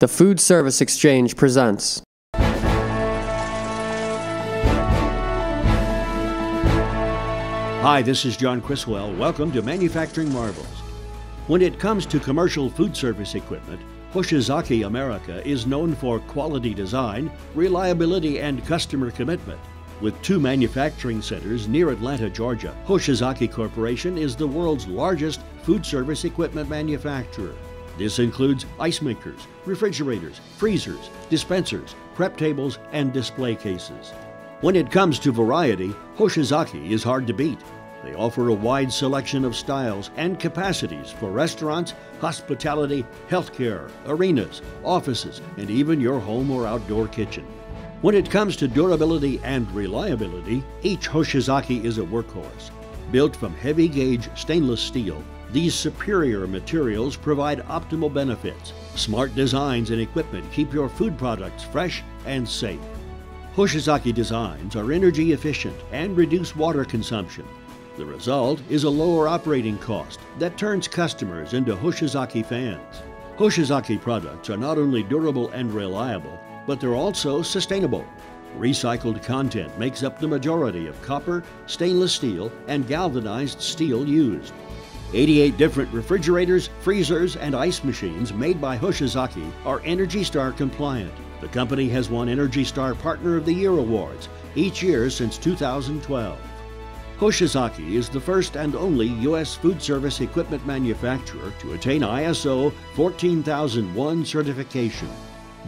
The Food Service Exchange presents. Hi, this is John Criswell. Welcome to Manufacturing Marvels. When it comes to commercial food service equipment, Hoshizaki America is known for quality design, reliability, and customer commitment. With two manufacturing centers near Atlanta, Georgia, Hoshizaki Corporation is the world's largest food service equipment manufacturer. This includes ice makers, refrigerators, freezers, dispensers, prep tables, and display cases. When it comes to variety, Hoshizaki is hard to beat. They offer a wide selection of styles and capacities for restaurants, hospitality, healthcare, arenas, offices, and even your home or outdoor kitchen. When it comes to durability and reliability, each Hoshizaki is a workhorse. Built from heavy gauge stainless steel, these superior materials provide optimal benefits. Smart designs and equipment keep your food products fresh and safe. Hoshizaki designs are energy efficient and reduce water consumption. The result is a lower operating cost that turns customers into Hoshizaki fans. Hoshizaki products are not only durable and reliable, but they're also sustainable. Recycled content makes up the majority of copper, stainless steel, and galvanized steel used. 88 different refrigerators, freezers, and ice machines made by Hoshizaki are Energy Star compliant. The company has won Energy Star Partner of the Year awards each year since 2012. Hoshizaki is the first and only U.S. food service equipment manufacturer to attain ISO 14001 certification.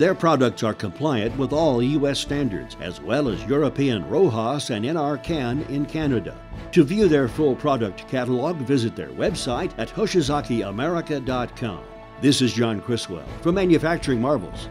Their products are compliant with all U.S. standards, as well as European RoHS and NRCan in Canada. To view their full product catalog, visit their website at hoshizakiamerica.com. This is John Criswell for Manufacturing Marvels.